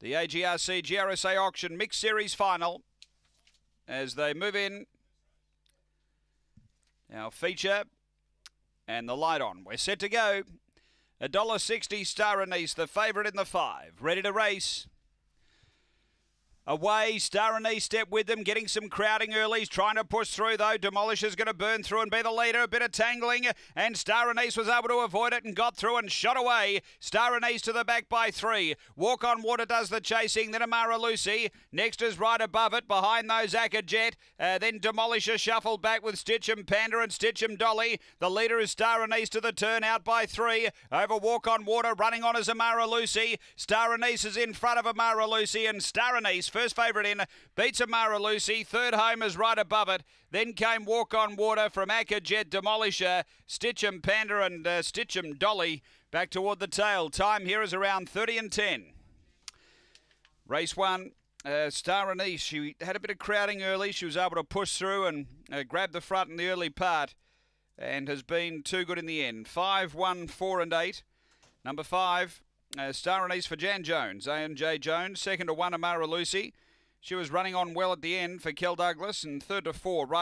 The AGRC GRSA auction mixed series final as they move in. Our feature and the light on. We're set to go. A dollar sixty Star Anise, the favourite in the five. Ready to race. Away, Star Anise step with them, getting some crowding early. He's trying to push through though. Demolisher's going to burn through and be the leader. A bit of tangling, and Star Anise was able to avoid it and got through and shot away. Star Anise to the back by three. Walk on Water does the chasing. Then Amara Lucy. Next is right above it. Behind those Acker Jet. Uh, then Demolisher shuffled back with Stitchem Panda and Stitchem Dolly. The leader is Star Anise to the turn out by three. Over Walk on Water running on as Amara Lucy. Star Anise is in front of Amara Lucy and Star Anise first favourite in, beats Amara Lucy. Third home is right above it. Then came Walk on Water from Acker Jet Demolisher, Stitchem Panda and uh, Stitchem Dolly back toward the tail. Time here is around 30 and 10. Race one. Uh, Star Anise, she had a bit of crowding early. She was able to push through and uh, grab the front in the early part and has been too good in the end. Five, one, four, and eight. Number five, uh, Star Anise for Jan Jones. A&J Jones. Second to one, Amara Lucy. She was running on well at the end for Kel Douglas, and third to four, right.